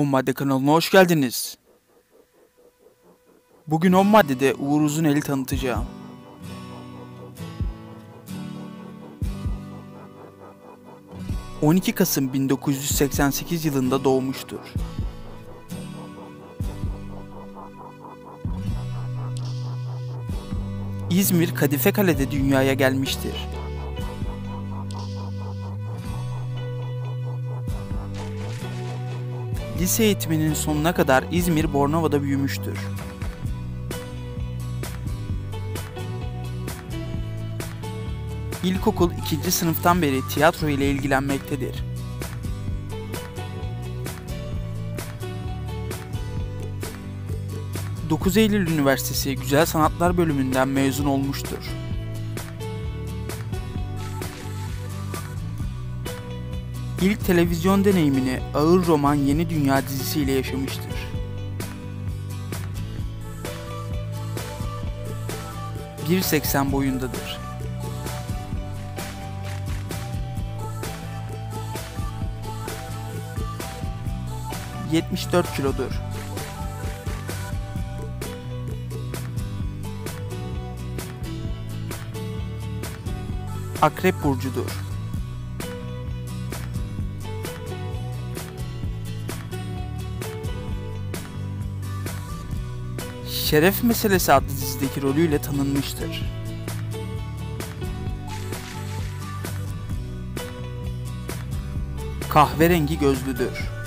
10 Madde kanalına hoş geldiniz. Bugün 10 maddede Uğur Uzunel'i tanıtacağım. ...12 Kasım 1988 yılında doğmuştur. İzmir Kadife Kale'de dünyaya gelmiştir. Lise eğitiminin sonuna kadar İzmir Bornova'da büyümüştür. İlkokul 2. sınıftan beri tiyatro ile ilgilenmektedir. ...9 Eylül Üniversitesi Güzel Sanatlar bölümünden mezun olmuştur. İlk televizyon deneyimini Ağır Roman Yeni Dünya dizisiyle yaşamıştır. ...1.80 boyundadır. ...74 kilodur. Akrep burcudur. Şeref Meselesi adlı dizideki rolüyle tanınmıştır. Kahverengi gözlüdür.